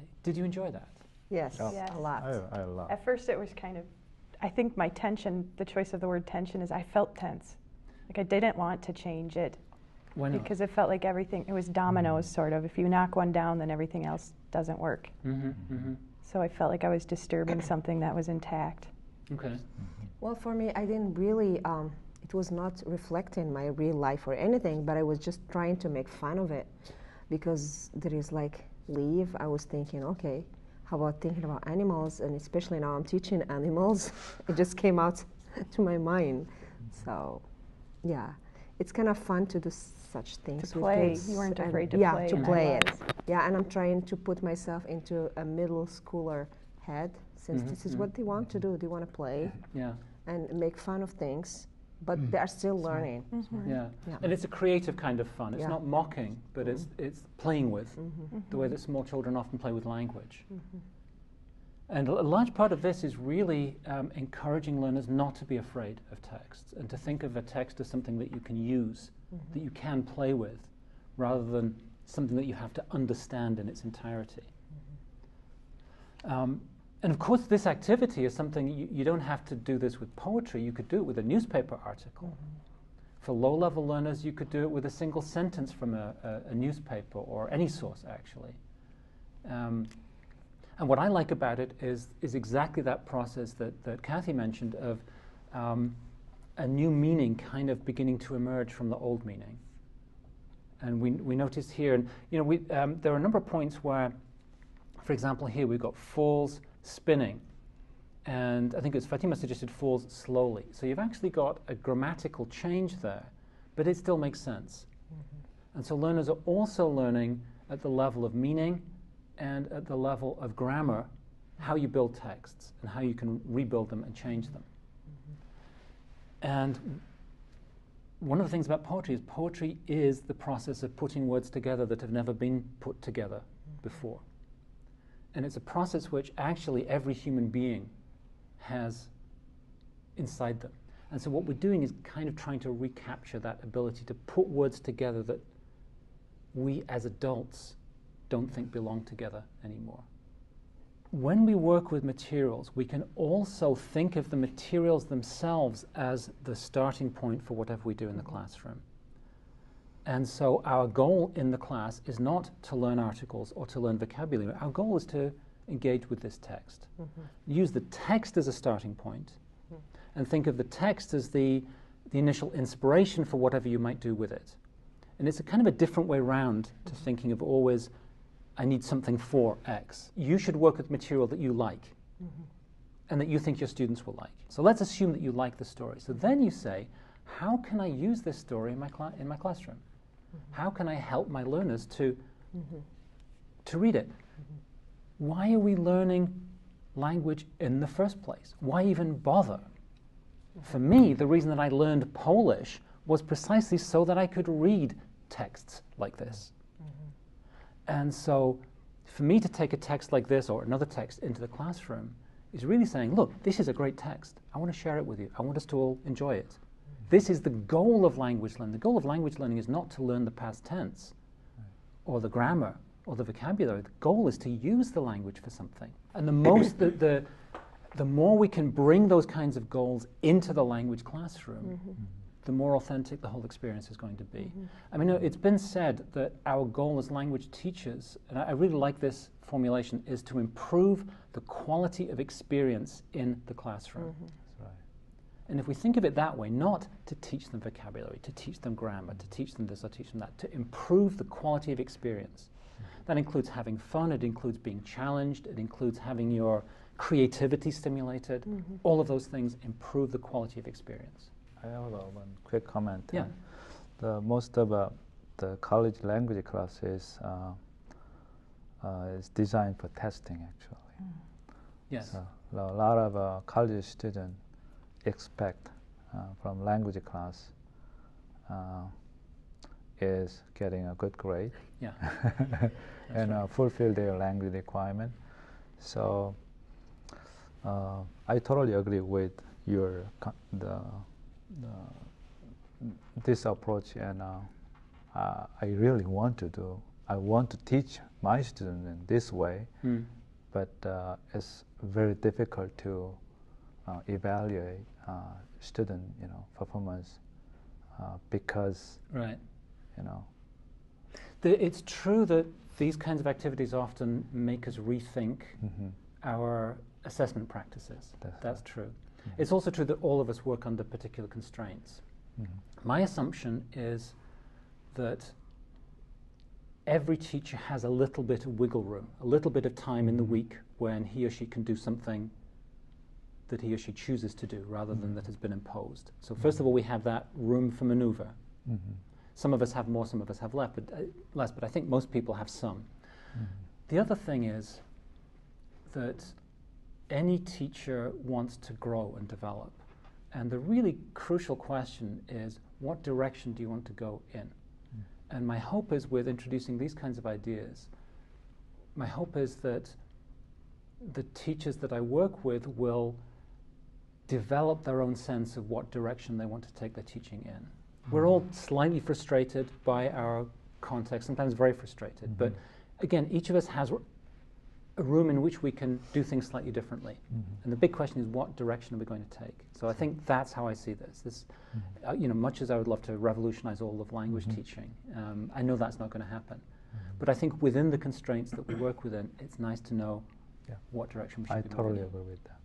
Okay. Did you enjoy that? Yes, Yeah. Yes. a lot. I, I love. At first, it was kind of, I think my tension, the choice of the word tension is I felt tense. Like I didn't want to change it Why not? because it felt like everything, it was dominoes sort of. If you knock one down, then everything else doesn't work. hmm hmm So I felt like I was disturbing something that was intact. Okay. Well, for me, I didn't really, um, it was not reflecting my real life or anything, but I was just trying to make fun of it because there is like leave. I was thinking, okay, how about thinking about animals? And especially now I'm teaching animals, it just came out to my mind. So, yeah, it's kind of fun to do such things. with play. kids You weren't and- afraid to yeah, play, to and I play it. Yeah, and I'm trying to put myself into a middle schooler head since Mhm, this is mhm. what they want to do. They want to play Yeah. and make fun of things, but they are still learning. Yeah. Yeah. And it's a creative kind of fun. It's Yeah. not mocking, but it's it's playing with Mm-hmm. the way that small children often play with language. And a a large part of this is really um, encouraging learners not to be afraid of texts and to think of a text as something that you can use, that you can play with, rather than something that you have to understand in its entirety. Um, and of course, this activity is something you, you don't have to do this with poetry, you could do it with a newspaper article. For low level learners, you could do it with a single sentence from a, a, a newspaper or any source, actually. Um, and what I like about it is, is exactly that process that, that Kathy mentioned of um, a new meaning kind of beginning to emerge from the old meaning. And we, we noticed here, and you know, we, um, there are a number of points where, for example, here we've got falls spinning. And I think it's Fatima suggested falls slowly. So you've actually got a grammatical change there, but it still makes sense. Mm-hmm. And so learners are also learning at the level of meaning and at the level of grammar how you build texts and how you can rebuild them and change them. Mm-hmm. And one of the things about poetry is poetry is the process of putting words together that have never been put together mm-hmm. before. And it's a process which actually every human being has inside them. And so what we're doing is kind of trying to recapture that ability to put words together that we as adults don't think belong together anymore. When we work with materials, we can also think of the materials themselves as the starting point for whatever we do in the mm-hmm. classroom. And so our goal in the class is not to learn articles or to learn vocabulary. Our goal is to engage with this text. Mm-hmm. Use the text as a starting point mm-hmm. and think of the text as the, the initial inspiration for whatever you might do with it. And it's a kind of a different way round to mm-hmm. thinking of always, I need something for X. You should work with material that you like and that you think your students will like. So let's assume that you like the story. So then you say, how can I use this story in my, cla- in my classroom? Mm-hmm. How can I help my learners to, mm-hmm. to read it? Mm-hmm. Why are we learning language in the first place? Why even bother? For me, the reason that I learned Polish was precisely so that I could read texts like this. And so, for me to take a text like this or another text into the classroom is really saying, look, this is a great text. I want to share it with you. I want us to all enjoy it. This is the goal of language learning. The goal of language learning is not to learn the past tense or the grammar or the vocabulary. The goal is to use the language for something. And the most, the, the, the more we can bring those kinds of goals into the language classroom, mm-hmm. the more authentic the whole experience is going to be. Mm-hmm. I mean, it's been said that our goal as language teachers, and I I really like this formulation, is to improve the quality of experience in the classroom. Mm-hmm. That's right. And if we think of it that way, not to teach them vocabulary, to teach them grammar, to teach them this or teach them that, to improve the quality of experience. That includes having fun, it includes being challenged, it includes having your creativity stimulated. All of those things improve the quality of experience. I have uh, one quick comment. Yeah. Uh, The most of uh, the college language classes uh, uh, is designed for testing, actually. Yes. So a lot of uh, college students expect uh, from language class uh, is getting a good grade Yeah. and uh, fulfill their language requirement. So uh, I totally agree with your the, the this approach, and uh, uh, I really want to do. I want to teach my students in this way, Mm. but uh, it's very difficult to uh, evaluate uh, student, you know, performance uh, because, Right. you know, The, it's true that these kinds of activities often make us rethink mhm, our assessment practices. That's That's true. Mhm. It's also true that all of us work under particular constraints. mhm, My assumption is that every teacher has a little bit of wiggle room, a little bit of time in the week when he or she can do something that he or she chooses to do rather than Mhm. that has been imposed. So, first of all, we have that room for maneuver. mhm, Some of us have more, some of us have less, but, uh, less, but I think most people have some. mhm, The other thing is that any teacher wants to grow and develop. And the really crucial question is what direction do you want to go in? And my hope is with introducing these kinds of ideas, my hope is that the teachers that I work with will develop their own sense of what direction they want to take their teaching in. We're all slightly frustrated by our context, sometimes very frustrated, but again, each of us has a room in which we can do things slightly differently. mhm, And the big question is, what direction are we going to take? So I think that's how I see this. This, mhm, uh, you know, much as I would love to revolutionize all of language Mhm. teaching, um, I know that's not going to happen. But I think within the constraints that we work within, it's nice to know Yeah. what direction we should I be totally moving. agree with that.